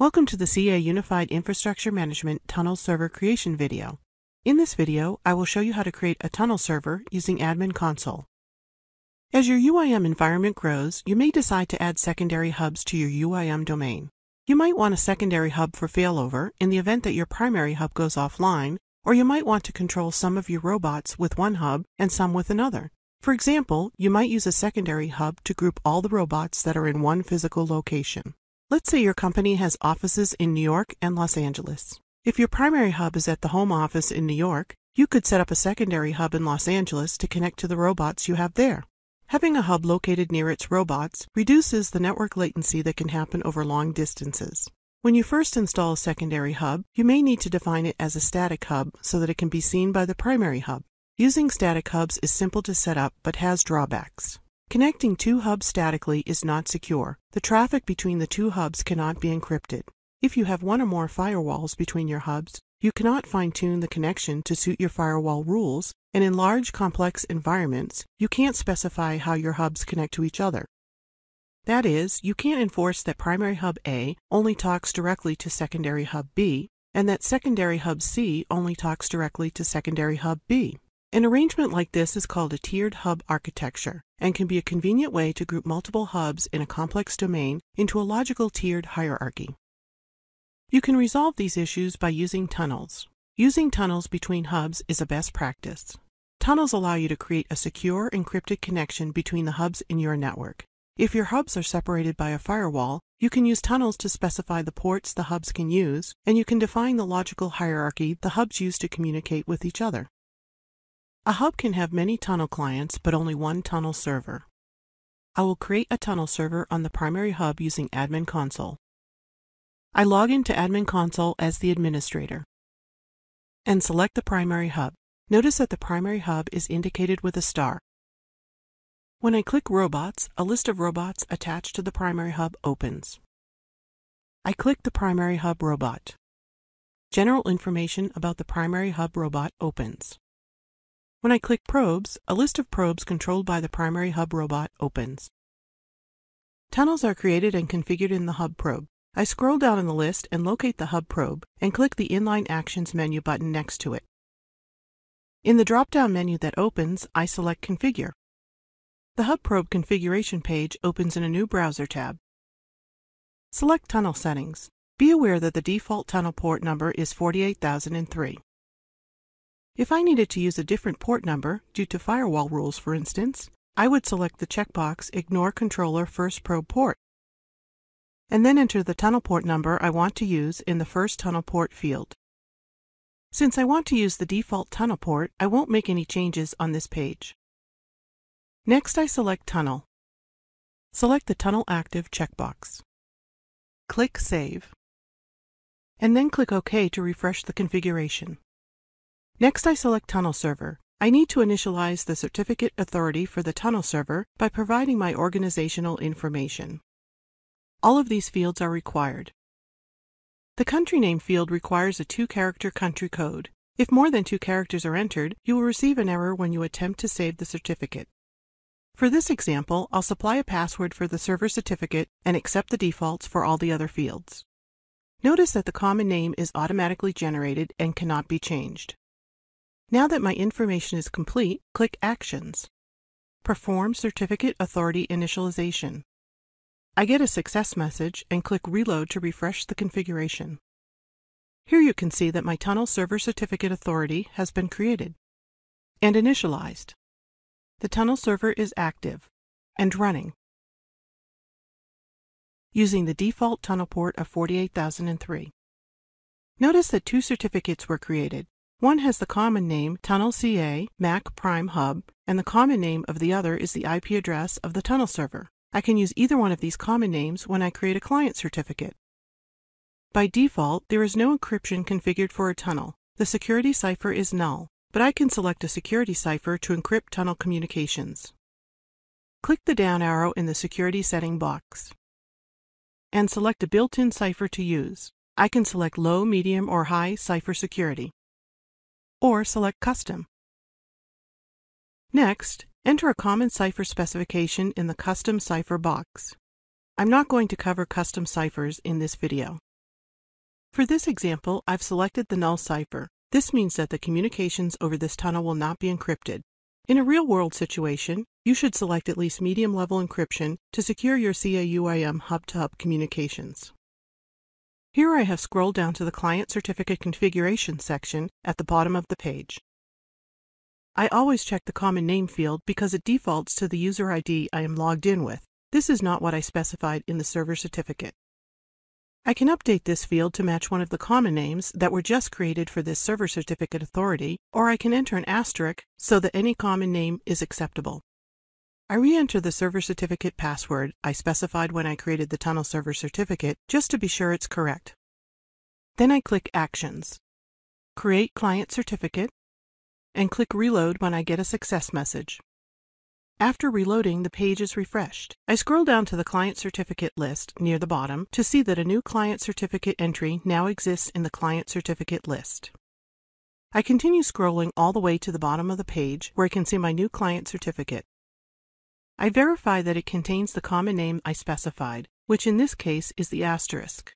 Welcome to the CA Unified Infrastructure Management Tunnel Server Creation video. In this video, I will show you how to create a tunnel server using Admin Console. As your UIM environment grows, you may decide to add secondary hubs to your UIM domain. You might want a secondary hub for failover in the event that your primary hub goes offline, or you might want to control some of your robots with one hub and some with another. For example, you might use a secondary hub to group all the robots that are in one physical location. Let's say your company has offices in New York and Los Angeles. If your primary hub is at the home office in New York, you could set up a secondary hub in Los Angeles to connect to the robots you have there. Having a hub located near its robots reduces the network latency that can happen over long distances. When you first install a secondary hub, you may need to define it as a static hub so that it can be seen by the primary hub. Using static hubs is simple to set up but has drawbacks. Connecting two hubs statically is not secure. The traffic between the two hubs cannot be encrypted. If you have one or more firewalls between your hubs, you cannot fine tune the connection to suit your firewall rules, and in large complex environments, you can't specify how your hubs connect to each other. That is, you can't enforce that primary hub A only talks directly to secondary hub B, and that secondary hub C only talks directly to secondary hub B. An arrangement like this is called a tiered hub architecture and can be a convenient way to group multiple hubs in a complex domain into a logical tiered hierarchy. You can resolve these issues by using tunnels. Using tunnels between hubs is a best practice. Tunnels allow you to create a secure encrypted connection between the hubs in your network. If your hubs are separated by a firewall, you can use tunnels to specify the ports the hubs can use, and you can define the logical hierarchy the hubs use to communicate with each other. A hub can have many tunnel clients, but only one tunnel server. I will create a tunnel server on the primary hub using Admin Console. I log into Admin Console as the administrator and select the primary hub. Notice that the primary hub is indicated with a star. When I click Robots, a list of robots attached to the primary hub opens. I click the primary hub robot. General information about the primary hub robot opens. When I click Probes, a list of probes controlled by the primary hub robot opens. Tunnels are created and configured in the hub probe. I scroll down in the list and locate the hub probe and click the Inline Actions menu button next to it. In the drop-down menu that opens, I select Configure. The hub probe configuration page opens in a new browser tab. Select Tunnel Settings. Be aware that the default tunnel port number is 48003. If I needed to use a different port number, due to firewall rules for instance, I would select the checkbox Ignore Controller First Probe Port, and then enter the tunnel port number I want to use in the first tunnel port field. Since I want to use the default tunnel port, I won't make any changes on this page. Next I select Tunnel. Select the Tunnel Active checkbox. Click Save. And then click OK to refresh the configuration. Next, I select Tunnel Server. I need to initialize the certificate authority for the tunnel server by providing my organizational information. All of these fields are required. The country name field requires a two-character country code. If more than two characters are entered, you will receive an error when you attempt to save the certificate. For this example, I'll supply a password for the server certificate and accept the defaults for all the other fields. Notice that the common name is automatically generated and cannot be changed. Now that my information is complete, click Actions. Perform Certificate Authority Initialization. I get a success message and click Reload to refresh the configuration. Here you can see that my Tunnel Server Certificate Authority has been created and initialized. The tunnel server is active and running using the default tunnel port of 48003. Notice that two certificates were created, one has the common name Tunnel CA MAC Prime Hub, and the common name of the other is the IP address of the tunnel server. I can use either one of these common names when I create a client certificate. By default, there is no encryption configured for a tunnel. The security cipher is null, but I can select a security cipher to encrypt tunnel communications. Click the down arrow in the security setting box and select a built-in cipher to use. I can select low, medium, or high cipher security or select Custom. Next, enter a common cipher specification in the Custom Cipher box. I'm not going to cover custom ciphers in this video. For this example, I've selected the null cipher. This means that the communications over this tunnel will not be encrypted. In a real-world situation, you should select at least medium-level encryption to secure your CA-UIM hub-to-hub communications. Here I have scrolled down to the Client Certificate Configuration section at the bottom of the page. I always check the common name field because it defaults to the user ID I am logged in with. This is not what I specified in the server certificate. I can update this field to match one of the common names that were just created for this server certificate authority, or I can enter an asterisk so that any common name is acceptable. I re-enter the server certificate password I specified when I created the tunnel server certificate just to be sure it's correct. Then I click Actions, Create Client Certificate, and click Reload when I get a success message. After reloading, the page is refreshed. I scroll down to the Client Certificate list near the bottom to see that a new Client Certificate entry now exists in the Client Certificate list. I continue scrolling all the way to the bottom of the page where I can see my new Client Certificate. I verify that it contains the common name I specified, which in this case is the asterisk.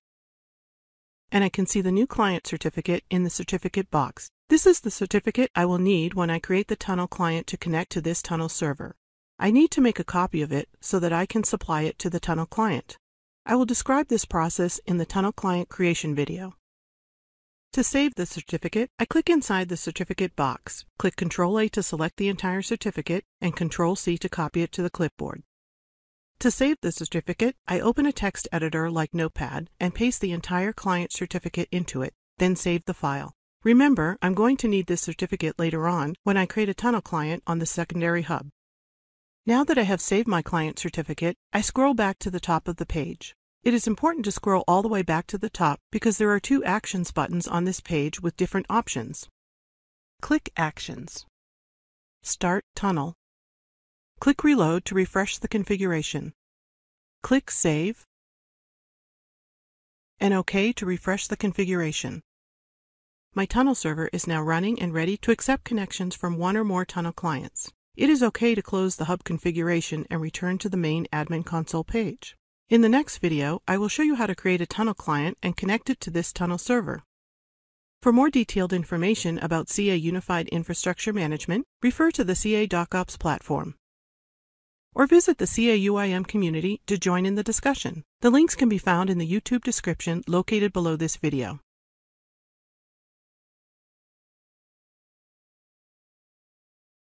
And I can see the new Client Certificate in the Certificate box. This is the certificate I will need when I create the tunnel client to connect to this tunnel server. I need to make a copy of it so that I can supply it to the Tunnel client. I will describe this process in the Tunnel client creation video. To save the certificate, I click inside the certificate box, click Ctrl-A to select the entire certificate, and Ctrl-C to copy it to the clipboard. To save the certificate, I open a text editor like Notepad and paste the entire client certificate into it, then save the file. Remember, I'm going to need this certificate later on when I create a tunnel client on the secondary hub. Now that I have saved my client certificate, I scroll back to the top of the page. It is important to scroll all the way back to the top because there are two Actions buttons on this page with different options. Click Actions. Start Tunnel. Click Reload to refresh the configuration. Click Save and OK to refresh the configuration. My tunnel server is now running and ready to accept connections from one or more tunnel clients. It is okay to close the hub configuration and return to the main admin console page. In the next video, I will show you how to create a tunnel client and connect it to this tunnel server. For more detailed information about CA Unified Infrastructure Management, refer to the CA DocOps platform. Or visit the CA UIM community to join in the discussion. The links can be found in the YouTube description located below this video.